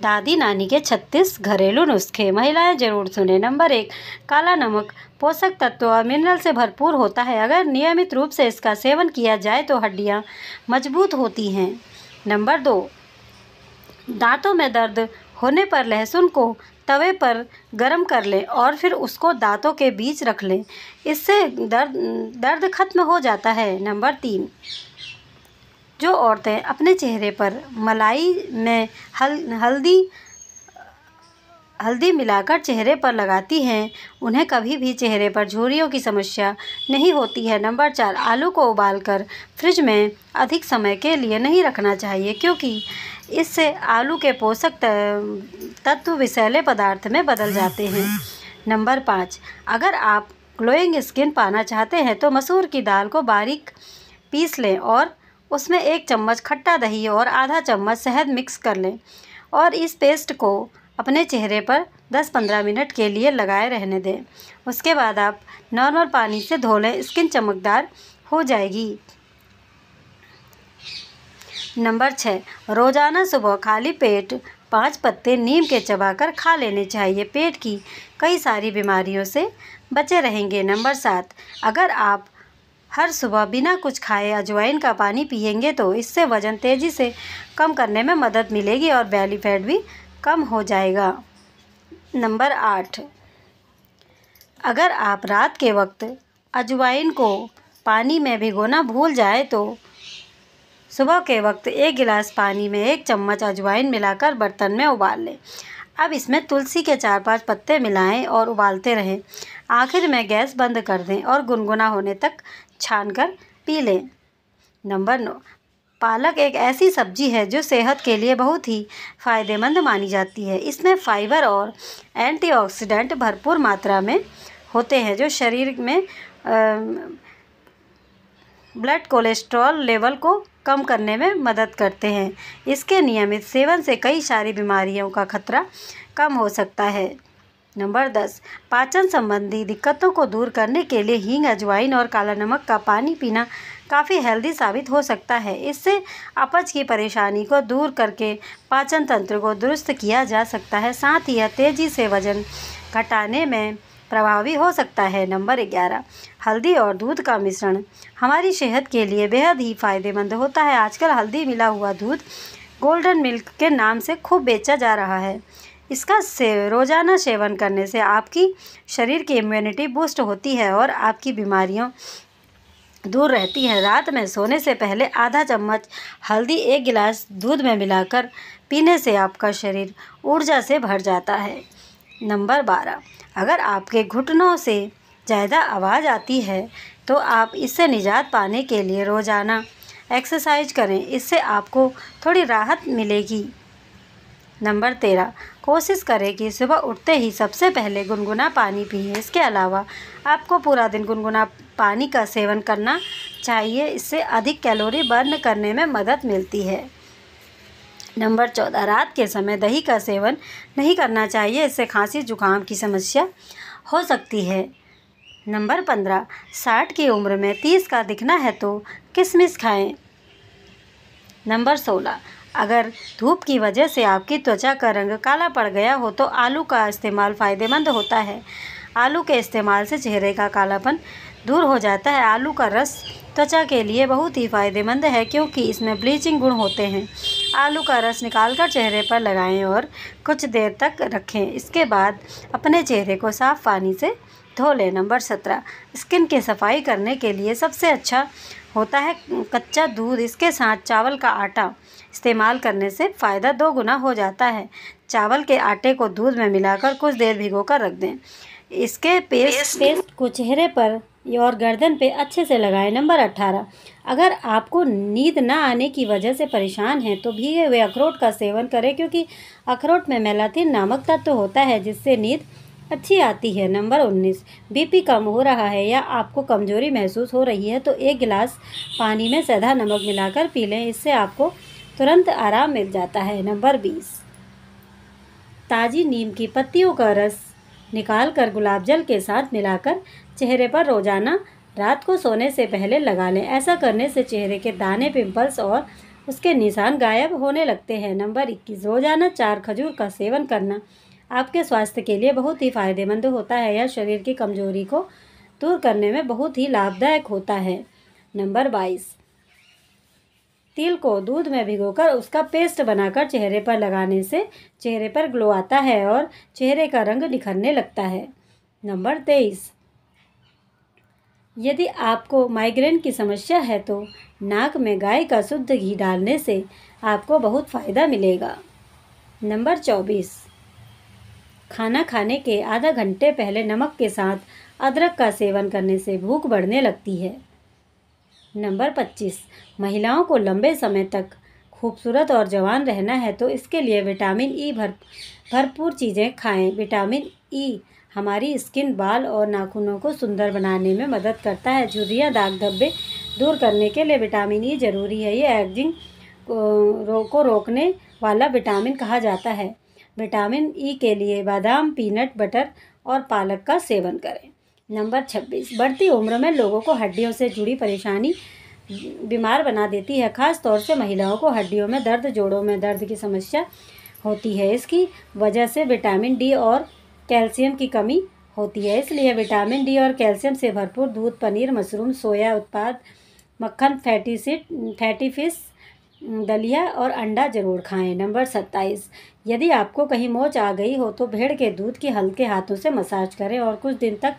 दादी नानी के छत्तीस घरेलू नुस्खे। महिलाएँ ज़रूर सुने। नंबर एक, काला नमक। पोषक तत्व और मिनरल से भरपूर होता है। अगर नियमित रूप से इसका सेवन किया जाए तो हड्डियाँ मज़बूत होती हैं। नंबर दो, दांतों में दर्द होने पर लहसुन को तवे पर गरम कर लें और फिर उसको दांतों के बीच रख लें। इससे दर्द दर्द खत्म हो जाता है। नंबर तीन जो औरतें अपने चेहरे पर मलाई में हल, हल्दी हल्दी मिलाकर चेहरे पर लगाती हैं, उन्हें कभी भी चेहरे पर झुर्रियों की समस्या नहीं होती है। नंबर चार, आलू को उबालकर फ्रिज में अधिक समय के लिए नहीं रखना चाहिए, क्योंकि इससे आलू के पोषक तत्व विषैले पदार्थ में बदल जाते हैं। नंबर पाँच, अगर आप ग्लोइंग स्किन पाना चाहते हैं तो मसूर की दाल को बारीक पीस लें और उसमें एक चम्मच खट्टा दही और आधा चम्मच शहद मिक्स कर लें और इस पेस्ट को अपने चेहरे पर 10-15 मिनट के लिए लगाए रहने दें। उसके बाद आप नॉर्मल पानी से धो लें स्किन चमकदार हो जाएगी। नंबर छः रोज़ाना सुबह खाली पेट पाँच पत्ते नीम के चबाकर खा लेने चाहिए। पेट की कई सारी बीमारियों से बचे रहेंगे। नंबर सात, अगर आप हर सुबह बिना कुछ खाए अजवाइन का पानी पियेंगे तो इससे वज़न तेज़ी से कम करने में मदद मिलेगी और बैली फैट भी कम हो जाएगा। नंबर आठ। अगर आप रात के वक्त अजवाइन को पानी में भिगोना भूल जाए तो सुबह के वक्त एक गिलास पानी में एक चम्मच अजवाइन मिलाकर बर्तन में उबाल लें। अब इसमें तुलसी के चार पाँच पत्ते मिलाएँ और उबालते रहें। आखिर में गैस बंद कर दें और गुनगुना होने तक छान कर पी लें। नंबर नौ, पालक एक ऐसी सब्ज़ी है जो सेहत के लिए बहुत ही फ़ायदेमंद मानी जाती है। इसमें फाइबर और एंटीऑक्सीडेंट भरपूर मात्रा में होते हैं जो शरीर में ब्लड कोलेस्ट्रॉल लेवल को कम करने में मदद करते हैं। इसके नियमित सेवन से कई सारी बीमारियों का खतरा कम हो सकता है। नंबर दस, पाचन संबंधी दिक्कतों को दूर करने के लिए हींग, अजवाइन और काला नमक का पानी पीना काफ़ी हेल्दी साबित हो सकता है। इससे अपच की परेशानी को दूर करके पाचन तंत्र को दुरुस्त किया जा सकता है। साथ ही यह तेज़ी से वज़न घटाने में प्रभावी हो सकता है। नंबर ग्यारह, हल्दी और दूध का मिश्रण। हमारी सेहत के लिए बेहद ही फ़ायदेमंद होता है। आजकल हल्दी मिला हुआ दूध गोल्डन मिल्क के नाम से खूब बेचा जा रहा है। इसका से रोज़ाना सेवन करने से आपकी शरीर की इम्यूनिटी बूस्ट होती है और आपकी बीमारियों दूर रहती है। रात में सोने से पहले आधा चम्मच हल्दी एक गिलास दूध में मिलाकर पीने से आपका शरीर ऊर्जा से भर जाता है। नंबर बारह। अगर आपके घुटनों से ज़्यादा आवाज़ आती है तो आप इससे निजात पाने के लिए रोज़ाना एक्सरसाइज करें। इससे आपको थोड़ी राहत मिलेगी। नंबर तेरह। कोशिश करें कि सुबह उठते ही सबसे पहले गुनगुना पानी पिए। इसके अलावा आपको पूरा दिन गुनगुना पानी का सेवन करना चाहिए। इससे अधिक कैलोरी बर्न करने में मदद मिलती है। नंबर चौदह, रात के समय दही का सेवन नहीं करना चाहिए, इससे खांसी, जुकाम की समस्या हो सकती है। नंबर पंद्रह, साठ की उम्र में तीस का दिखना है तो किशमिश खाएँ? नंबर सोलह, अगर धूप की वजह से आपकी त्वचा का रंग काला पड़ गया हो तो आलू का इस्तेमाल फ़ायदेमंद होता है। आलू के इस्तेमाल से चेहरे का कालापन दूर हो जाता है। आलू का रस त्वचा के लिए बहुत ही फ़ायदेमंद है, क्योंकि इसमें ब्लीचिंग गुण होते हैं। आलू का रस निकालकर चेहरे पर लगाएँ और कुछ देर तक रखें। इसके बाद अपने चेहरे को साफ़ पानी से धो लें। नंबर सत्रह, स्किन की सफ़ाई करने के लिए सबसे अच्छा होता है कच्चा दूध। इसके साथ चावल का आटा इस्तेमाल करने से फ़ायदा दो गुना हो जाता है। चावल के आटे को दूध में मिलाकर कुछ देर भिगो कर रख दें। इसके पेस्ट पेस्ट को चेहरे पर और गर्दन पे अच्छे से लगाएँ नंबर अट्ठारह अगर आपको नींद ना आने की वजह से परेशान हैं तो भीगे हुए अखरोट का सेवन करें, क्योंकि अखरोट में मेलाथिन नामक तत्व तो होता है, जिससे नींद अच्छी आती है। नंबर उन्नीस, बीपी कम हो रहा है या आपको कमज़ोरी महसूस हो रही है तो एक गिलास पानी में सदा नमक मिलाकर पी लें, इससे आपको तुरंत आराम मिल जाता है। नंबर बीस, ताज़ी नीम की पत्तियों का रस निकाल कर गुलाब जल के साथ मिलाकर चेहरे पर रोज़ाना रात को सोने से पहले लगा लें। ऐसा करने से चेहरे के दाने, पिंपल्स और उसके निशान गायब होने लगते हैं। नंबर इक्कीस, रोज़ाना चार खजूर का सेवन करना आपके स्वास्थ्य के लिए बहुत ही फ़ायदेमंद होता है। यह शरीर की कमज़ोरी को दूर करने में बहुत ही लाभदायक होता है। नंबर बाईस, तिल को दूध में भिगोकर उसका पेस्ट बनाकर चेहरे पर लगाने से चेहरे पर ग्लो आता है और चेहरे का रंग निखरने लगता है। नंबर तेईस यदि आपको माइग्रेन की समस्या है तो नाक में गाय का शुद्ध घी डालने से आपको बहुत फ़ायदा मिलेगा। नंबर चौबीस। खाना खाने के आधा घंटे पहले नमक के साथ अदरक का सेवन करने से भूख बढ़ने लगती है। नंबर पच्चीस। महिलाओं को लंबे समय तक खूबसूरत और जवान रहना है तो इसके लिए विटामिन ई भर, भरपूर चीज़ें खाएँ। विटामिन ई हमारी स्किन बाल और नाखूनों को सुंदर बनाने में मदद करता है। झुर्रियाँ दाग धब्बे दूर करने के लिए विटामिन ई ज़रूरी है। ये एग्जिंग को, रोकने वाला विटामिन कहा जाता है। विटामिन ई के लिए बादाम पीनट बटर और पालक का सेवन करें। नंबर छब्बीस बढ़ती उम्र में लोगों को हड्डियों से जुड़ी परेशानी बीमार बना देती है। ख़ास तौर से महिलाओं को हड्डियों में दर्द जोड़ों में दर्द की समस्या होती है। इसकी वजह से विटामिन डी और कैल्शियम की कमी होती है, इसलिए विटामिन डी और कैल्शियम से भरपूर दूध, पनीर, मशरूम, सोया उत्पाद, मक्खन, फैटी सिट फैटी फ़िश, दलिया और अंडा ज़रूर खाएँ। नंबर सत्ताईस, यदि आपको कहीं मोच आ गई हो तो भेड़ के दूध की हल्के हाथों से मसाज करें और कुछ दिन तक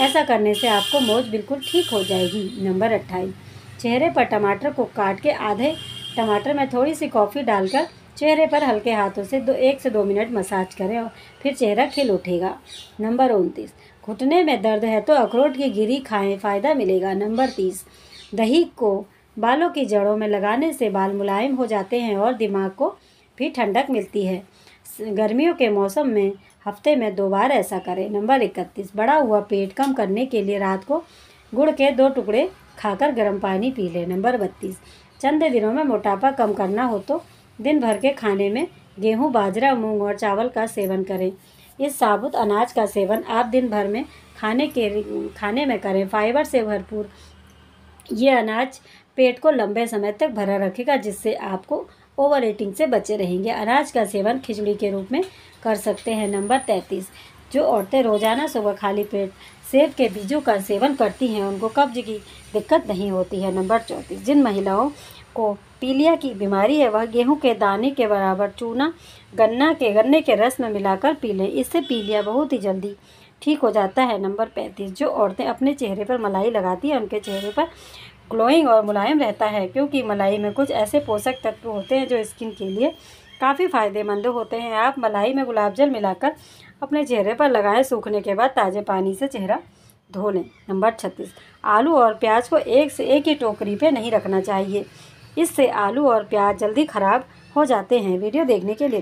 ऐसा करने से आपको मोच बिल्कुल ठीक हो जाएगी। नंबर अट्ठाईस, चेहरे पर टमाटर को काट के आधे टमाटर में थोड़ी सी कॉफ़ी डालकर चेहरे पर हल्के हाथों से दो, एक से दो मिनट मसाज करें और फिर चेहरा खिल उठेगा। नंबर उनतीस। घुटने में दर्द है तो अखरोट की गिरी खाएँ, फ़ायदा मिलेगा। नंबर तीस। दही को बालों की जड़ों में लगाने से बाल मुलायम हो जाते हैं और दिमाग को भी ठंडक मिलती है। गर्मियों के मौसम में हफ़्ते में दो बार ऐसा करें। नंबर इकतीस। बड़ा हुआ पेट कम करने के लिए रात को गुड़ के दो टुकड़े खाकर गर्म पानी पी लें। नंबर बत्तीस। चंद दिनों में मोटापा कम करना हो तो दिन भर के खाने में गेहूँ, बाजरा, मूंग और चावल का सेवन करें। इस साबुत अनाज का सेवन आप दिन भर में खाने के खाने में करें। फाइबर से भरपूर ये अनाज पेट को लंबे समय तक भरा रखेगा, जिससे आपको ओवर ईटिंग से बचे रहेंगे। अनाज का सेवन खिचड़ी के रूप में कर सकते हैं। नंबर तैंतीस, जो औरतें रोज़ाना सुबह खाली पेट सेब के बीजों का सेवन करती हैं, उनको कब्ज की दिक्कत नहीं होती है। नंबर चौंतीस, जिन महिलाओं को पीलिया की बीमारी है, वह गेहूँ के दाने के बराबर चूना, गन्ना के, गन्ने के रस में मिलाकर पी लें। इससे पीलिया बहुत ही जल्दी ठीक हो जाता है। नंबर पैंतीस, जो औरतें अपने चेहरे पर मलाई लगाती हैं, उनके चेहरे पर ग्लोइंग और मुलायम रहता है, क्योंकि मलाई में कुछ ऐसे पोषक तत्व होते हैं जो स्किन के लिए काफ़ी फ़ायदेमंद होते हैं। आप मलाई में गुलाब जल मिलाकर अपने चेहरे पर लगाएँ, सूखने के बाद ताज़े पानी से चेहरा धो लें। नंबर छत्तीस, आलू और प्याज को एक से एक ही टोकरी पे नहीं रखना चाहिए। इससे आलू और प्याज जल्दी ख़राब हो जाते हैं। वीडियो देखने के लिए